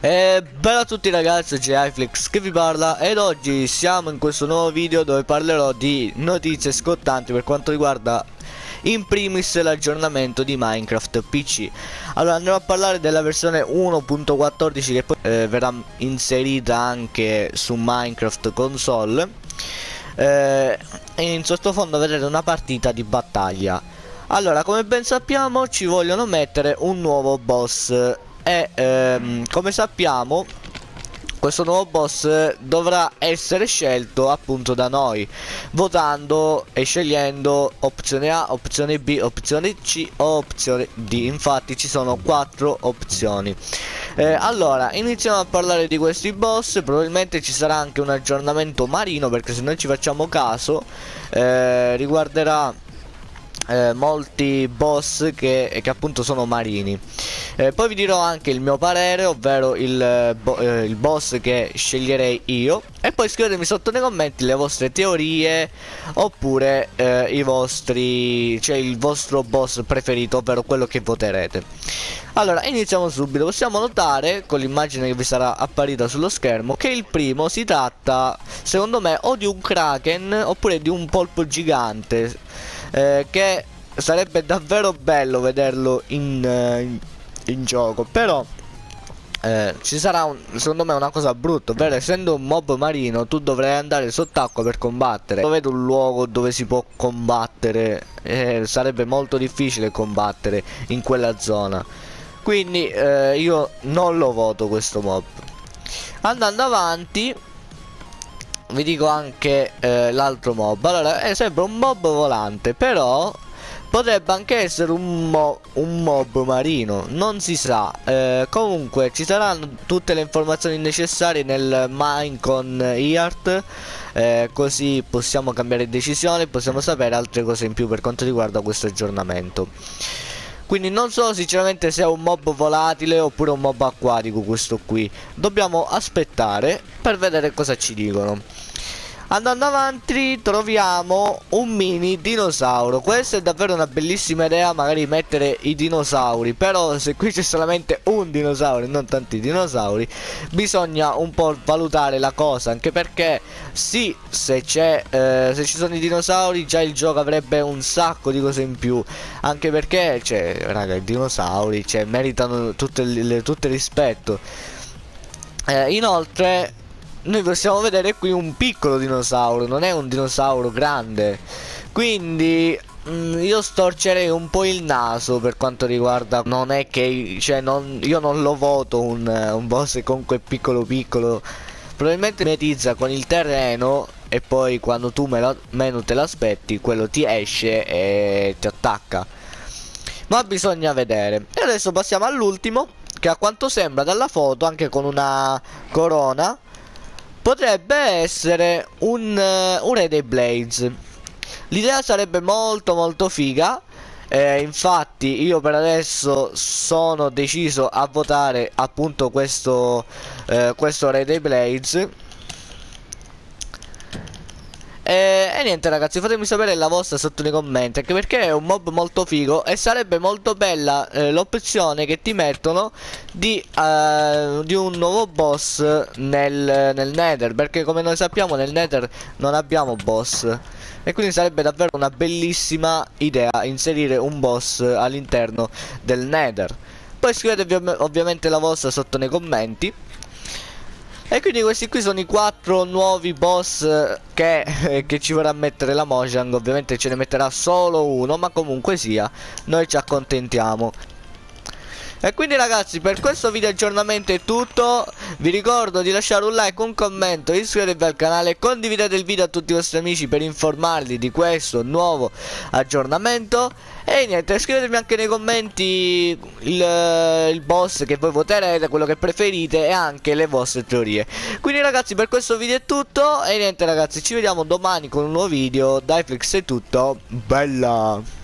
E bella a tutti ragazzi, oggi è iFlix che vi parla ed oggi siamo in questo nuovo video dove parlerò di notizie scottanti per quanto riguarda in primis l'aggiornamento di Minecraft PC Allora andremo a parlare della versione 1.14 che poi eh, verrà inserita anche su Minecraft console. Eh, E in sottofondo vedrete una partita di battaglia. Allora come ben sappiamo ci vogliono mettere un nuovo boss e ehm, come sappiamo questo nuovo boss dovrà essere scelto appunto da noi votando e scegliendo opzione A, opzione B, opzione C o opzione D. Infatti ci sono quattro opzioni. Eh, allora iniziamo a parlare di questi boss. Probabilmente ci sarà anche un aggiornamento marino perché se noi ci facciamo caso eh, riguarderà eh, molti boss che, che, appunto sono marini. Eh, poi vi dirò anche il mio parere ovvero il, bo eh, il, boss che sceglierei io. E poi scrivetemi sotto nei commenti le vostre teorie oppure eh, i vostri cioè il vostro boss preferito ovvero quello che voterete. Allora iniziamo subito. Possiamo notare con l'immagine che vi sarà apparita sullo schermo che il primo si tratta secondo me o di un kraken oppure di un polpo gigante eh, che sarebbe davvero bello vederlo in, uh, in, in gioco però eh, ci sarà un, secondo me una cosa brutta ovvero essendo un mob marino tu dovrai andare sott'acqua per combattere. Non vedo un luogo dove si può combattere eh, sarebbe molto difficile combattere in quella zona. Quindi eh, io non lo voto questo mob. Andando avanti vi dico anche eh, l'altro mob. Allora è sempre un mob volante però potrebbe anche essere un, mo un mob marino non si sa. Eh, comunque ci saranno tutte le informazioni necessarie nel Minecon IART eh, così possiamo cambiare decisione possiamo sapere altre cose in più per quanto riguarda questo aggiornamento quindi non so sinceramente se è un mob volatile oppure un mob acquatico questo qui. Dobbiamo aspettare per vedere cosa ci dicono Andando avanti troviamo un mini dinosauro. Questa è davvero una bellissima idea magari mettere i dinosauri. Però se qui c'è solamente un dinosauro e non tanti dinosauri Bisogna un po' valutare la cosa. Anche perché sì se eh, se ci sono i dinosauri già il gioco avrebbe un sacco di cose in più. Anche perché cioè raga i dinosauri cioè, meritano tutte, le, tutte rispetto. Eh, Inoltre noi possiamo vedere qui un piccolo dinosauro, non è un dinosauro grande. Quindi mh, mm, io storcerei un po' il naso per quanto riguarda non è che cioè non, io non lo voto un, un boss comunque piccolo piccolo. Probabilmente mimetizza con il terreno e poi quando tu me meno te l'aspetti quello ti esce e ti attacca. Ma bisogna vedere. E adesso passiamo all'ultimo che a quanto sembra dalla foto anche con una corona potrebbe essere un, uh, un Re dei Blades. L'idea sarebbe molto molto figa. Eh, infatti io per adesso sono deciso a votare appunto questo, eh, questo Re dei Blades e, e, niente ragazzi fatemi sapere la vostra sotto nei commenti Anche perché è un mob molto figo E sarebbe molto bella eh, l'opzione che ti mettono di, uh, di, un nuovo boss nel, nel nether Perché come noi sappiamo nel nether non abbiamo boss. E quindi sarebbe davvero una bellissima idea inserire un boss all'interno del nether. Poi scrivetevi ov ovviamente la vostra sotto nei commenti e quindi questi qui sono i quattro nuovi boss che, eh, che ci vorrà mettere la Mojang. Ovviamente ce ne metterà solo uno ma comunque sia Noi ci accontentiamo e quindi ragazzi per questo video aggiornamento è tutto. Vi ricordo di lasciare un like, un commento, iscrivetevi al canale Condividete il video a tutti i vostri amici per informarli di questo nuovo aggiornamento. E niente, scrivetemi anche nei commenti il, il boss che voi voterete, quello che preferite e anche le vostre teorie. Quindi ragazzi per questo video è tutto. E niente ragazzi ci vediamo domani con un nuovo video. Dai Flix è tutto, bella